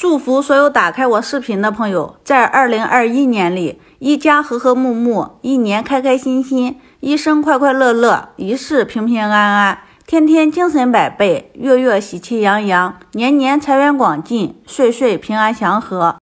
祝福所有打开我视频的朋友在二零二一年里一家和和睦睦一年开开心心一生快快乐乐一世平平安安。天天精神百倍月月喜气洋洋年年财源广进岁岁平安祥和。